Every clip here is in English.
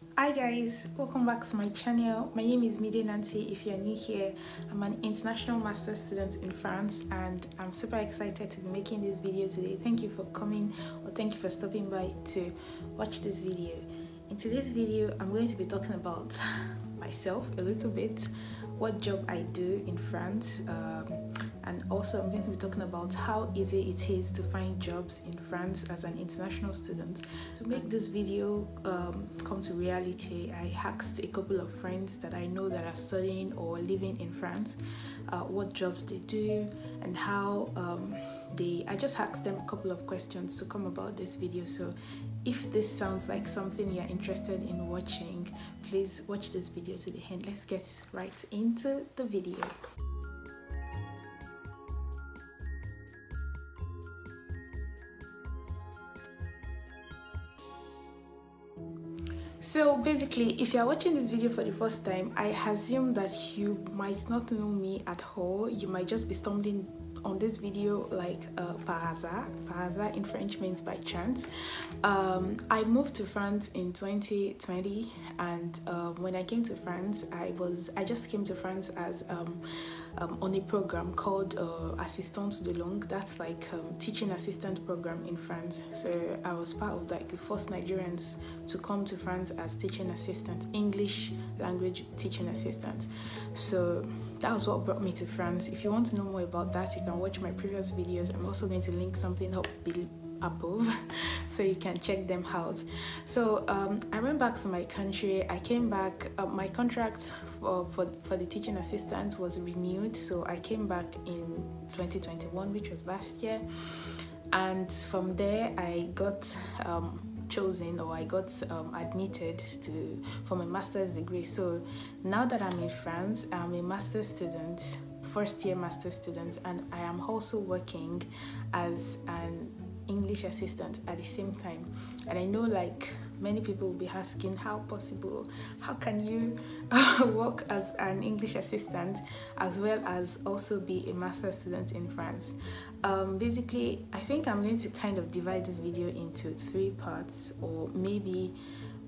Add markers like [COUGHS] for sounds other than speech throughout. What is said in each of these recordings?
Hi guys, welcome back to my channel. My name is Mide Nancy. If you're new here, I'm an international master student in France and I'm super excited to be making this video today. Thank you for coming or thank you for stopping by to watch this video. In today's video, I'm going to be talking about [LAUGHS] myself a little bit, what job I do in France, um, and also I'm going to be talking about how easy it is to find jobs in France as an international student. To make this video um, come to reality, I asked a couple of friends that I know that are studying or living in France uh, what jobs they do and how um, they. I just asked them a couple of questions to come about this video. So if this sounds like something you're interested in watching, please watch this video to the end. Let's get right into the video. So basically, if you're watching this video for the first time, I assume that you might not know me at all. You might just be stumbling on this video like uh, par hasard. Par in French means by chance. Um, I moved to France in 2020, and uh, when I came to France, I was I just came to France as um, um, on a program called uh, Assistante de Langue. That's like um, teaching assistant program in France. So I was part of like the first Nigerians to come to France as teaching assistant, English language teaching assistant. So that was what brought me to France. If you want to know more about that, you can watch my previous videos. I'm also going to link something up above [LAUGHS] so you can check them out. So um, i went back to my country. I came back uh, my contract for, for, for the teaching assistant was renewed so i came back in 2021 which was last year. And from there i got um, chosen or I got um, admitted to for my master's degree. So now that I'm in France, I'm a master's student, first year master's student, and I am also working as an English assistant at the same time. And I know like many people will be asking how possible how can you [LAUGHS] work as an english assistant as well as also be a master student in france um, basically i think i'm going to kind of divide this video into three parts or maybe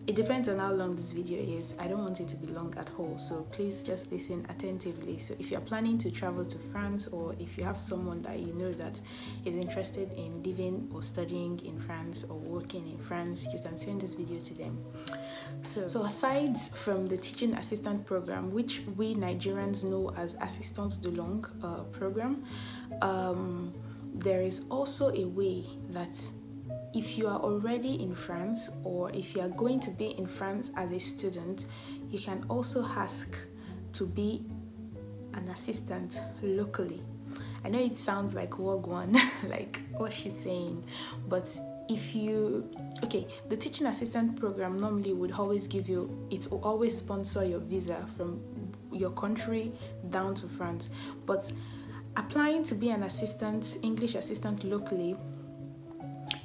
it depends on how long this video is. I don't want it to be long at all so please just listen attentively. So if you're planning to travel to france or if you have someone that you know that is interested in living or studying in france or working in france you can send this video to them. So, so aside from the teaching assistant program which we nigerians know as assistante de langue uh, program um, there is also a way that if you are already in France or if you are going to be in France as a student, you can also ask to be an assistant locally. I know it sounds like Wagwan, [LAUGHS] like what she's saying, but if you okay, the teaching assistant program normally would always give you it will always sponsor your visa from your country down to France, but applying to be an assistant, English assistant locally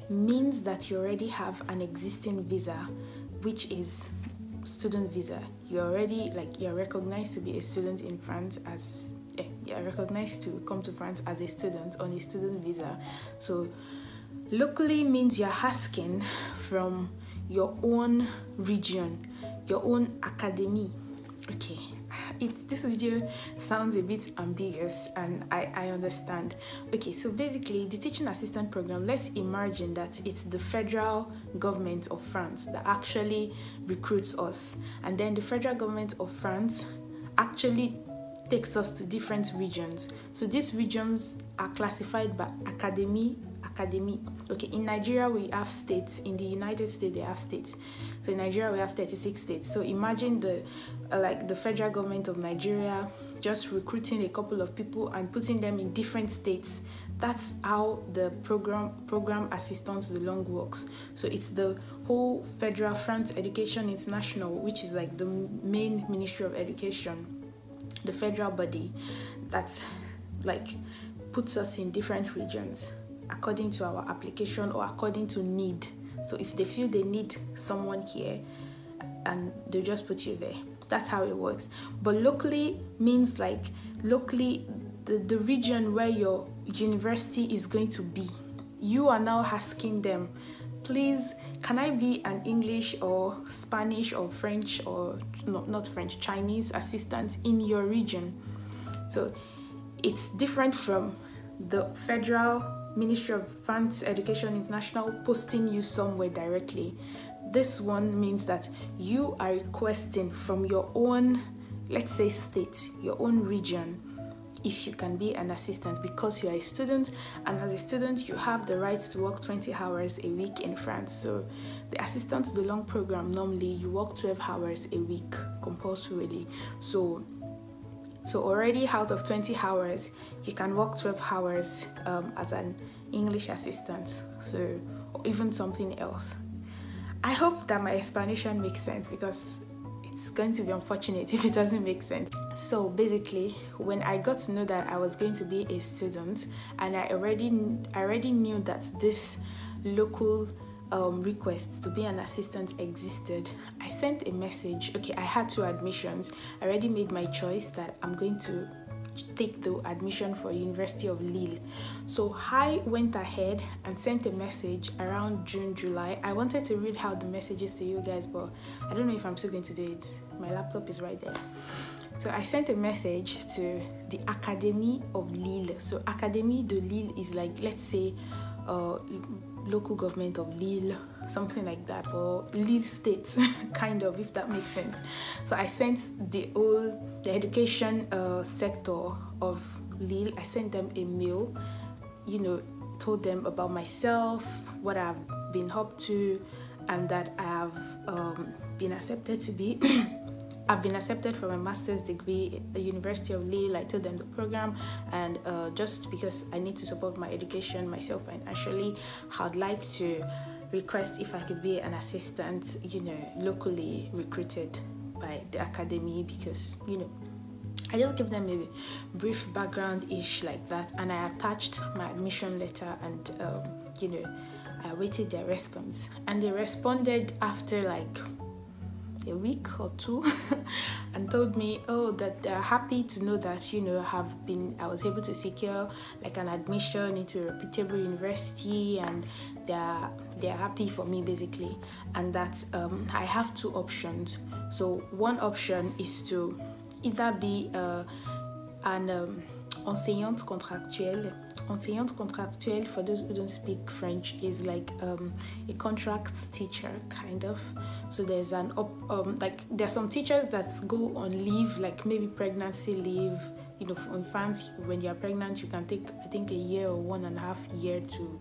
means that you already have an existing visa, which is student visa. You're already like you're recognized to be a student in France as eh, you're recognized to come to France as a student on a student visa. So locally means you're asking from your own region, your own academy. Okay, it this video sounds a bit ambiguous and I, I understand. Okay so basically the teaching assistant program let's imagine that it's the federal government of france that actually recruits us. And then the federal government of france actually takes us to different regions. So these regions are classified by academy academy. Okay in nigeria we have states. In the united states they have states. So in nigeria we have 36 states. So imagine the uh, like the federal government of nigeria just recruiting a couple of people and putting them in different states. That's how the program program assistante de langue works. So it's the whole federal france education international which is like the main ministry of education the federal body that like puts us in different regions according to our application or according to need. So if they feel they need someone here and they just put you there. That's how it works. But locally means like locally the, the region where your university is going to be. You are now asking them, please can I be an English or Spanish or French or no, not French, Chinese assistant in your region? So it's different from the federal Ministry of Advanced Education International posting you somewhere directly. This one means that you are requesting from your own, let's say, state, your own region, if you can be an assistant. Because you are a student and as a student you have the right to work 20 hours a week in France. So the assistant to the long program normally you work 12 hours a week compulsorily. So so already out of 20 hours, you can work 12 hours um, as an English assistant, so even something else. I hope that my explanation makes sense because it's going to be unfortunate [LAUGHS] if it doesn't make sense. So basically, when I got to know that I was going to be a student, and I already I already knew that this local um, request to be an assistant existed, I sent a message. Okay, I had two admissions. I already made my choice that I'm going to take the admission for University of Lille. So I went ahead and sent a message around June, July. I wanted to read out the messages to you guys, but I don't know if I'm still going to do it. My laptop is right there. So I sent a message to the Academy of Lille. So Académie de Lille is like, let's say, uh, local government of Lille, something like that, or Lille states, [LAUGHS] kind of, if that makes sense. So I sent the whole the education uh, sector of Lille. I sent them a mail, you know, told them about myself, what I've been up to, and that I have um, been accepted to be. [CLEARS THROAT] I've been accepted for my master's degree at the University of Lille. I told them the program, and uh, just because I need to support my education myself financially, I'd like to request if I could be an assistant, you know, locally recruited by the academy because, you know, I just give them a brief background ish like that, and I attached my admission letter and, um, you know, I waited their response, and they responded after like a week or two [LAUGHS] and told me oh that they're happy to know that you know have been i was able to secure like an admission into a reputable university and they're they're happy for me basically and that um, i have two options. So one option is to either be uh, an um, enseignante contractuelle. Enseignante contractuelle, for those who don't speak French, is like um, a contract teacher, kind of. So there's an up, um, like there's some teachers that go on leave, like maybe pregnancy leave. You know, in France, when you're pregnant, you can take I think a year or one and a half year to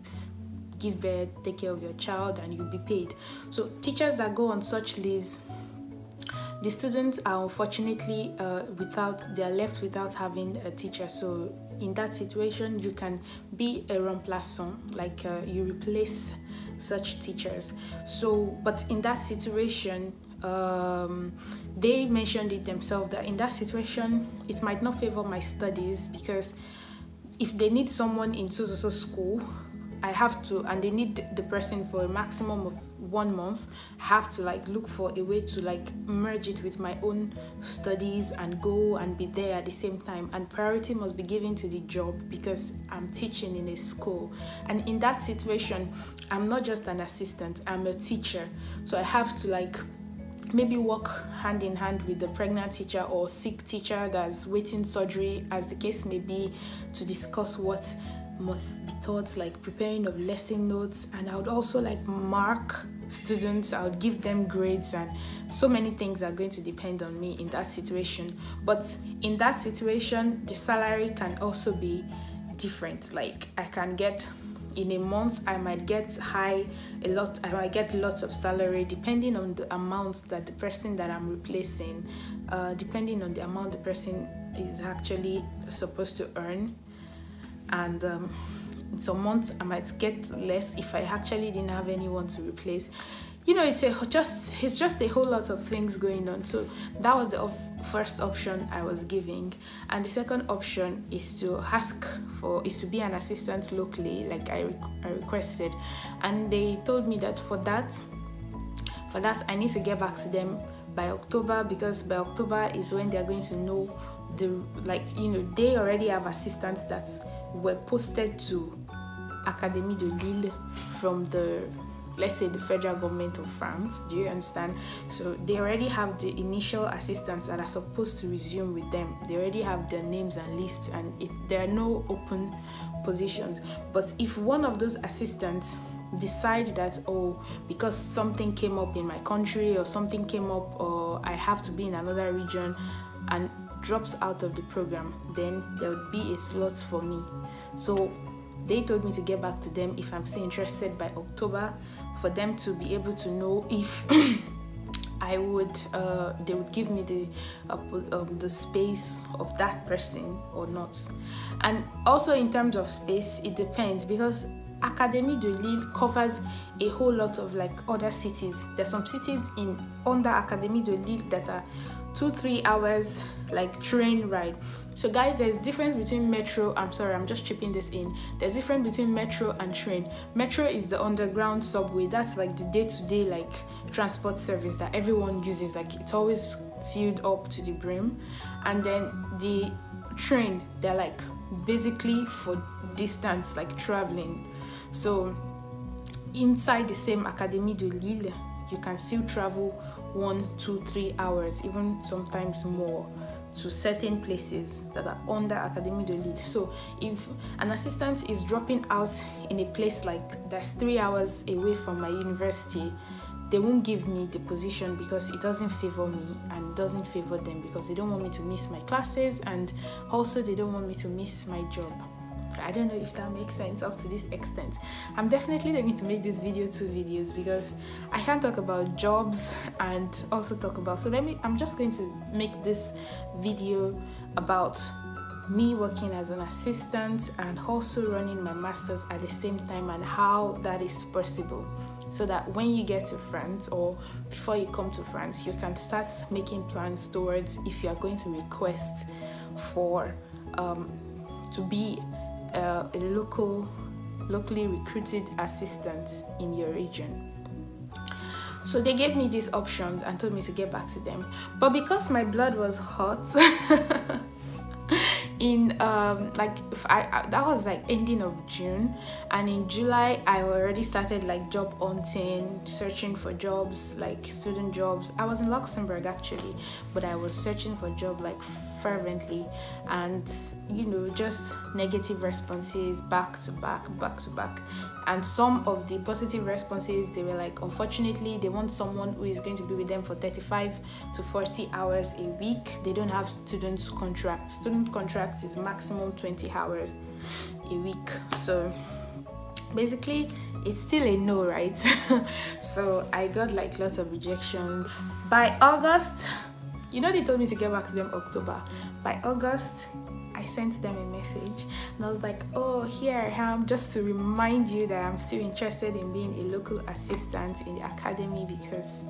give birth, take care of your child, and you'll be paid. So teachers that go on such leaves the students are unfortunately uh, without they are left without having a teacher. So in that situation you can be a remplaçant like uh, you replace such teachers. So but in that situation um, they mentioned it themselves that in that situation it might not favor my studies because if they need someone in so so school I have to, and they need the person for a maximum of one month. Have to like look for a way to like merge it with my own studies and go and be there at the same time. And priority must be given to the job because I'm teaching in a school. And in that situation, I'm not just an assistant, I'm a teacher. So I have to like maybe work hand in hand with the pregnant teacher or sick teacher that's waiting surgery as the case may be to discuss what must be taught like preparing of lesson notes. And i would also like mark students. I would give them grades. And so many things are going to depend on me in that situation. But in that situation the salary can also be different. Like i can get in a month i might get high a lot i might get lots of salary depending on the amount that the person that i'm replacing uh, depending on the amount the person is actually supposed to earn and um, in some months I might get less if I actually didn't have anyone to replace. You know, it's a just it's just a whole lot of things going on. So that was the op- first option I was giving, and the second option is to ask for is to be an assistant locally, like I, re- I requested, and they told me that for that for that I need to get back to them by October because by October is when they are going to know the like you know they already have assistants that were posted to Académie de Lille from the let's say the federal government of France. Do you understand? So they already have the initial assistants that are supposed to resume with them. They already have their names and lists, and it, there are no open positions. But if one of those assistants decide that oh because something came up in my country or something came up or I have to be in another region and drops out of the program then there would be a slot for me. So they told me to get back to them if I'm still interested by October for them to be able to know if [COUGHS] I would uh, they would give me the uh, um, the space of that person or not. And also in terms of space it depends because Académie de Lille covers a whole lot of like other cities. There's some cities in under Académie de Lille that are two three hours like train ride. So guys there's difference between metro i'm sorry i'm just chipping this in. There's difference between metro and train. Metro is the underground subway. That's like the day-to-day -day, like transport service that everyone uses. Like it's always filled up to the brim. And then the train they're like basically for distance like traveling. So inside the same académie de lille you can still travel one, two, three hours, even sometimes more to certain places that are under Académie de. So if an assistant is dropping out in a place like that's three hours away from my university, they won't give me the position because it doesn't favor me and doesn't favor them because they don't want me to miss my classes and also they don't want me to miss my job. I don't know if that makes sense up to this extent. I'm definitely going to make this video two videos because I can't talk about jobs and also talk about so let me I'm just going to make this video about me working as an assistant and also running my masters at the same time and how that is possible so that when you get to France or before you come to France you can start making plans towards if you are going to request for um, to be uh, a local locally recruited assistant in your region. So they gave me these options and told me to get back to them. But because my blood was hot [LAUGHS] in um like I, I, that was like ending of june. And in july i already started like job hunting searching for jobs like student jobs. I was in luxembourg actually but i was searching for job like fervently and you know just negative responses back to back back to back. And some of the positive responses they were like unfortunately they want someone who is going to be with them for 35 to 40 hours a week. They don't have student contract student contract is maximum 20 hours a week. So basically it's still a no right? [LAUGHS] So i got like lots of rejection. By august you know they told me to get back to them october by august i sent them a message and i was like oh here i am just to remind you that i'm still interested in being a local assistant in the academy because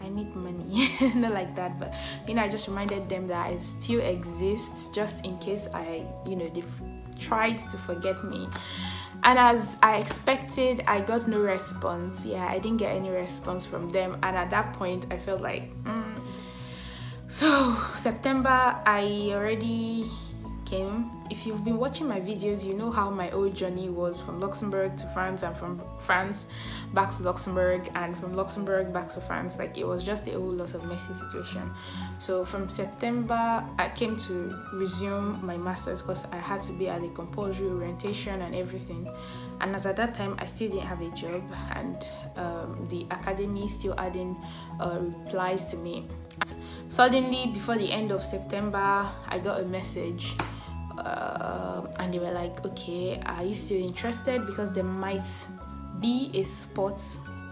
I need money, [LAUGHS] not like that, but you know, I just reminded them that I still exist just in case I, you know, they've tried to forget me. And as I expected, I got no response. Yeah, I didn't get any response from them, and at that point, I felt like. Mm, so september i already came. If you've been watching my videos you know how my old journey was from luxembourg to france and from france back to luxembourg and from luxembourg back to france. Like it was just a whole lot of messy situation. So from september i came to resume my masters because i had to be at a compulsory orientation and everything. And as at that time i still didn't have a job and um, the academy still adding uh, replies to me Suddenly, before the end of September, I got a message uh, and they were like, okay, are you still interested? Because there might be a spot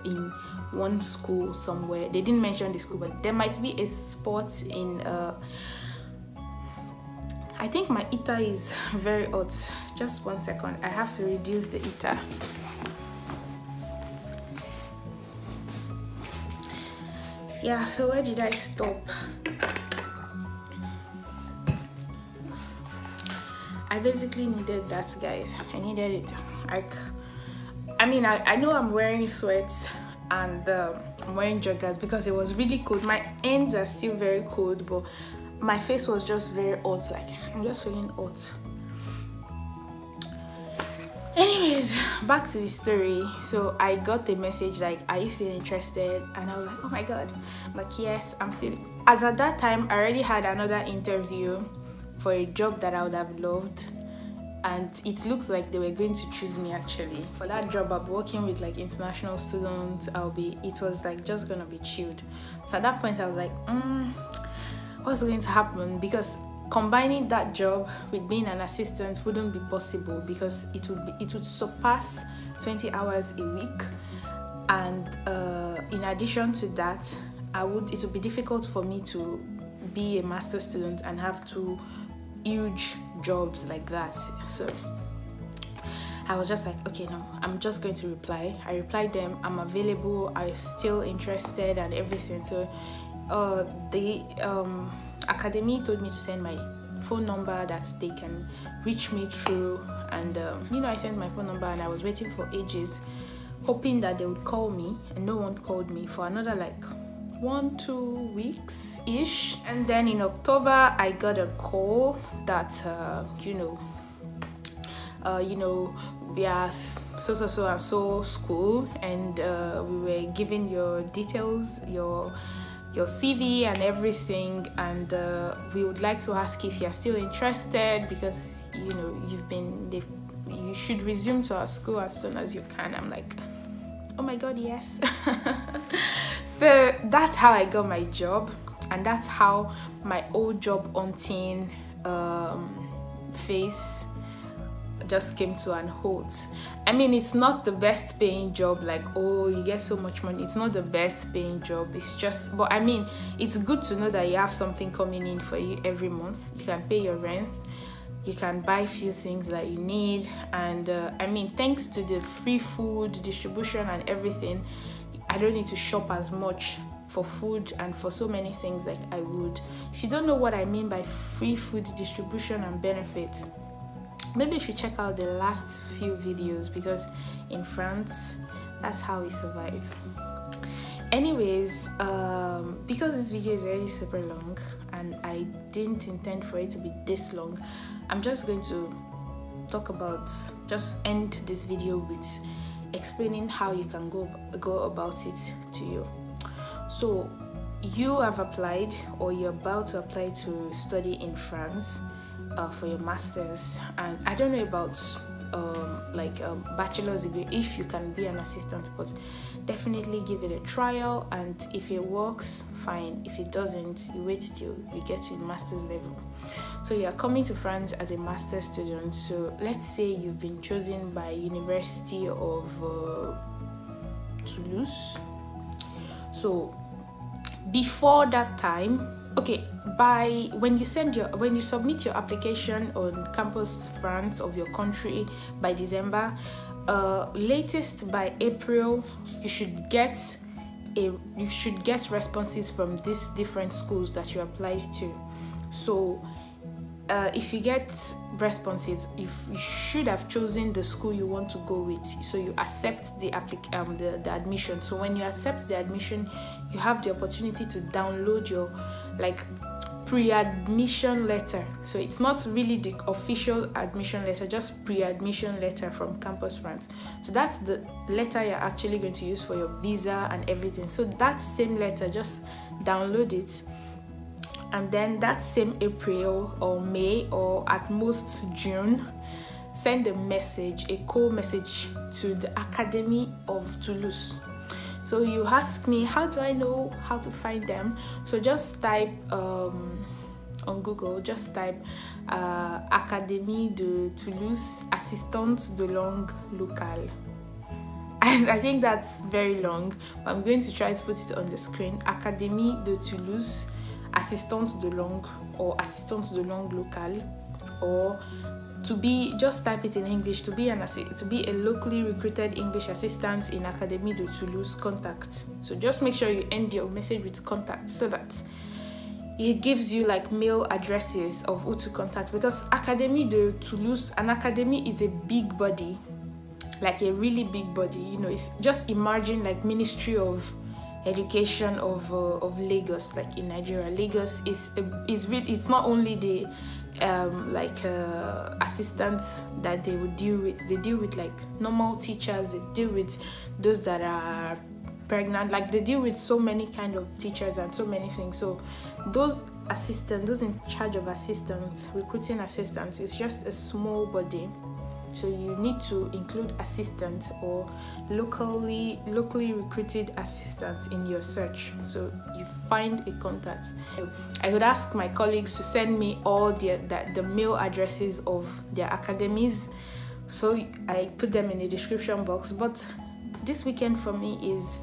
in one school somewhere. They didn't mention the school, but there might be a spot in. Uh, I think my heater is [LAUGHS] very hot. Just one second. I have to reduce the heater. Yeah so where did i stop? I basically needed that guys. I needed it. Like i mean i, I know i'm wearing sweats and uh, i'm wearing joggers because it was really cold. My ends are still very cold but my face was just very hot. Like i'm just feeling hot anyways back to the story. So i got the message like are you still interested? And i was like oh my god. Like yes i'm still as at that time i already had another interview for a job that i would have loved. And it looks like they were going to choose me actually. For that job be working with like international students. I'll be it was like just gonna be chilled. So at that point i was like mm, what's going to happen? Because combining that job with being an assistant wouldn't be possible because it would be it would surpass 20 hours a week and uh, in addition to that i would it would be difficult for me to be a master student and have two huge jobs like that so I was just like, okay, no, I'm just going to reply. I replied them, I'm available, I'm still interested and everything. So uh, the um, academy told me to send my phone number that they can reach me through. And um, you know i sent my phone number and i was waiting for ages hoping that they would call me and no one called me for another like one two weeks ish and then in october i got a call that uh, you know uh, you know we are so so so and so school and uh, we were given your details your your CV and everything and uh, we would like to ask if you're still interested because you know you've been you should resume to our school as soon as you can. I'm like oh my god yes. [LAUGHS] So that's how I got my job and that's how my old job hunting um, face just came to an halt. I mean, it's not the best paying job, like, oh, you get so much money. It's not the best paying job. It's just, but I mean, it's good to know that you have something coming in for you every month. You can pay your rent, you can buy few things that you need. And uh, I mean, thanks to the free food distribution and everything, I don't need to shop as much for food and for so many things like I would. If you don't know what I mean by free food distribution and benefits, maybe you should check out the last few videos because in France that's how we survive. Anyways um, because this video is already super long and I didn't intend for it to be this long I'm just going to talk about just end this video with explaining how you can go go about it to you. So you have applied or you're about to apply to study in France uh, for your masters and i don't know about um, like a bachelor's degree if you can be an assistant but definitely give it a trial and if it works fine. If it doesn't you wait till you get to master's level. So you are coming to france as a master's student so let's say you've been chosen by university of uh, toulouse. So before that time okay by when you send your when you submit your application on campus france of your country by december uh, latest by april you should get a you should get responses from these different schools that you applied to. So uh, if you get responses if you should have chosen the school you want to go with so you accept the applic um the, the admission. So when you accept the admission you have the opportunity to download your like pre-admission letter. So it's not really the official admission letter just pre-admission letter from campus france. So that's the letter you're actually going to use for your visa and everything. So that same letter just download it. And then that same april or may or at most june send a message a call message to the academy of toulouse so you ask me how do i know how to find them? So just type um, on google just type uh, académie de toulouse assistante de langue locale. [LAUGHS] And i think that's very long but i'm going to try to put it on the screen. Académie de toulouse assistante de langue or assistante de langue locale or to be just type it in english to be an to be a locally recruited english assistant in academy de toulouse contact so just make sure you end your message with contact so that it gives you like mail addresses of who to contact because academy de toulouse an academy is a big body like a really big body you know it's just imagine like ministry of education of uh, of Lagos, like in Nigeria. Lagos is is really it's not only the um, like uh, assistants that they would deal with. They deal with like normal teachers. They deal with those that are pregnant. Like they deal with so many kind of teachers and so many things. So those assistants, those in charge of assistants, recruiting assistants, is just a small body so you need to include assistants or locally locally recruited assistants in your search. So you find a contact. I would ask my colleagues to send me all the, the, the mail addresses of their academies. So i put them in the description box. But this weekend for me is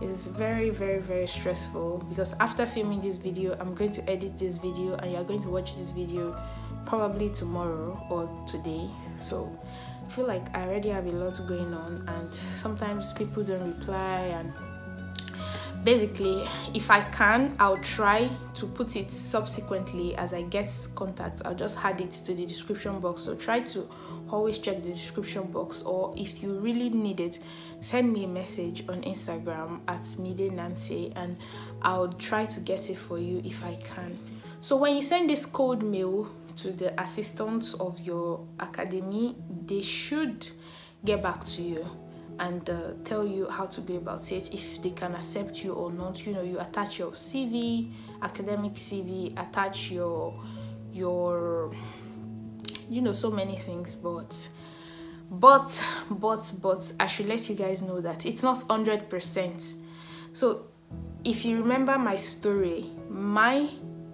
is very very very stressful because after filming this video i'm going to edit this video and you're going to watch this video probably tomorrow or today. So i feel like i already have a lot going on and sometimes people don't reply and basically if i can i'll try to put it subsequently as i get contacts i'll just add it to the description box. So try to always check the description box or if you really need it send me a message on instagram at mide nancy and i'll try to get it for you if i can. So when you send this code mail to the assistants of your academy, they should get back to you and uh, tell you how to go about it if they can accept you or not. You know you attach your cv academic cv attach your your you know so many things but but but but i should let you guys know that it's not 100 percent. So if you remember my story my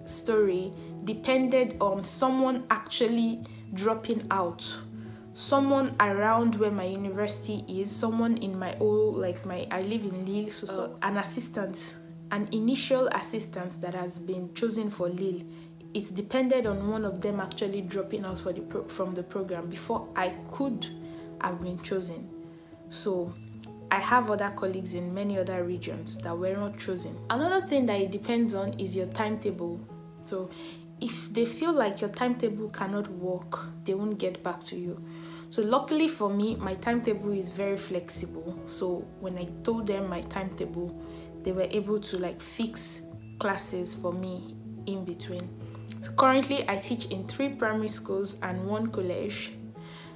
story depended on someone actually dropping out someone around where my university is someone in my old like my i live in lille so, so oh. an assistant an initial assistant that has been chosen for lille it depended on one of them actually dropping out for the pro- from the program before i could have been chosen so I have other colleagues in many other regions that were not chosen. Another thing that it depends on is your timetable. So if they feel like your timetable cannot work, they won't get back to you. So luckily for me, my timetable is very flexible. So when I told them my timetable, they were able to like fix classes for me in between. So currently I teach in three primary schools and one college.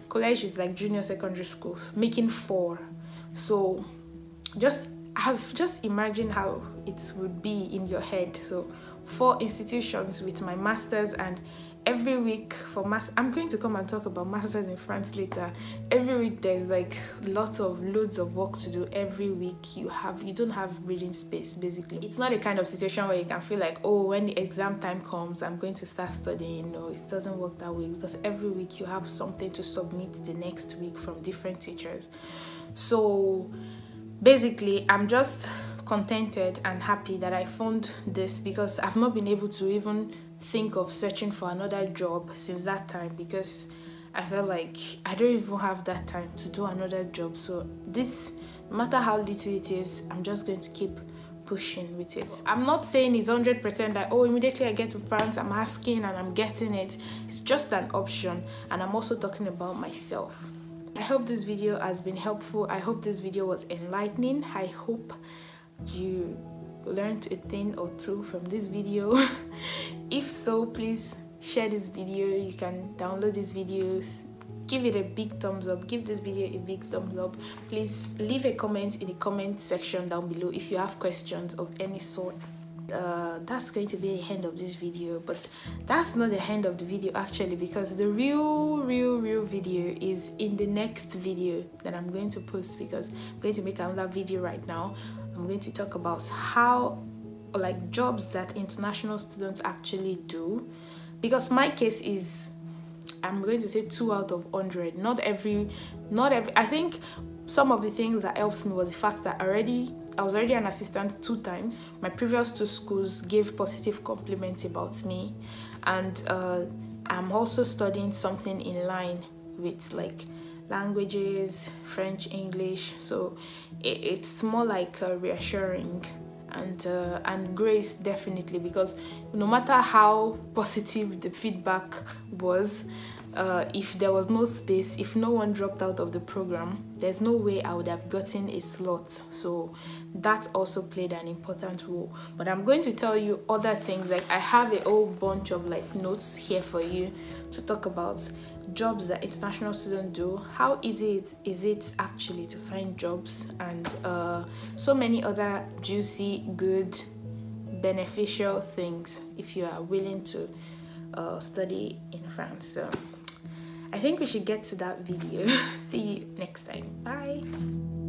College is like junior secondary schools, making four. So just have just imagine how it would be in your head. So four institutions with my masters and every week for mass i'm going to come and talk about masters in france later. Every week there's like lots of loads of work to do. Every week you have you don't have reading space basically. It's not a kind of situation where you can feel like oh when the exam time comes i'm going to start studying. No it doesn't work that way because every week you have something to submit the next week from different teachers. So basically i'm just contented and happy that I found this because I've not been able to even think of searching for another job since that time because I felt like I don't even have that time to do another job. So this no matter how little it is, I'm just going to keep pushing with it. I'm not saying it's 100% that oh immediately I get to France I'm asking and I'm getting it. It's just an option and I'm also talking about myself. I hope this video has been helpful. I hope this video was enlightening. I hope you learned a thing or two from this video. [LAUGHS] If so please share this video. You can download these videos. Give it a big thumbs up. Give this video a big thumbs up. Please leave a comment in the comment section down below if you have questions of any sort. Uh, that's going to be the end of this video but that's not the end of the video actually because the real real real video is in the next video that i'm going to post because i'm going to make another video right now i'm going to talk about how like jobs that international students actually do. Because my case is i'm going to say two out of 100 not every not every i think some of the things that helps me was the fact that already I was already an assistant two times. My previous two schools gave positive compliments about me, and uh, I'm also studying something in line with like languages, French, English. So it, it's more like uh, reassuring, and uh, and grace definitely because no matter how positive the feedback was uh, if there was no space if no one dropped out of the program there's no way i would have gotten a slot. So that also played an important role. But i'm going to tell you other things. Like i have a whole bunch of like notes here for you to talk about jobs that international students do how easy it is it actually to find jobs? And uh, so many other juicy good beneficial things if you are willing to uh, study in france. So i think we should get to that video. [LAUGHS] See you next time. Bye